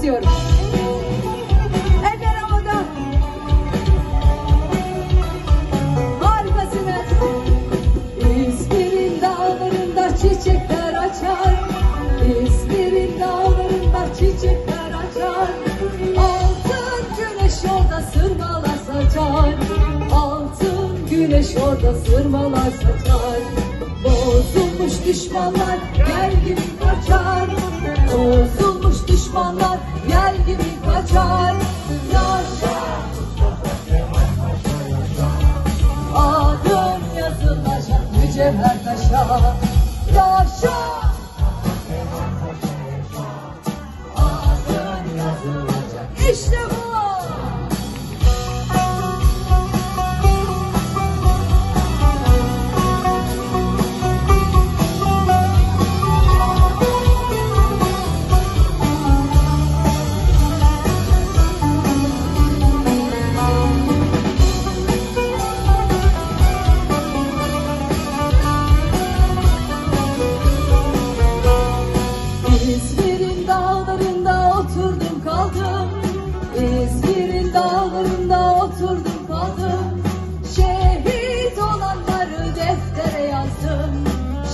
istiyorum. Eller havada. Harikasınız. İzmir'in dağlarında çiçekler açar. İzmir'in dağlarında çiçekler açar. Altın güneş orada sırmalar saçar. Altın güneş orada sırmalar saçar. Bozulmuş düşmanlar gel gibi kaçar. Bozulmuş düşmanlar gel gibi kaçar. Yaşa. Adım yazılacak mücevher taşa İzmir'in dağlarında oturdum kaldım. Şehit olanları deftere yazdım.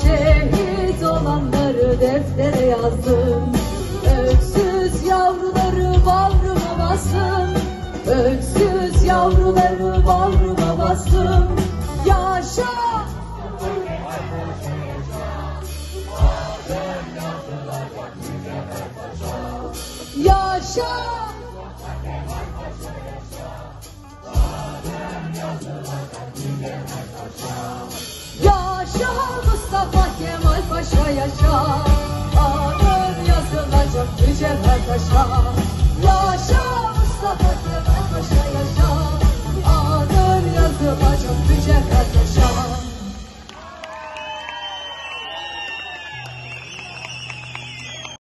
Şehit olanları deftere yazdım. Öksüz yavruları bağrıma bastım. Öksüz yavruları bağrıma bastım. Yaşa! Yaşa! Yaşa Mustafa Kemal Paşa yaşa. Adım yazılacak mücevher taşa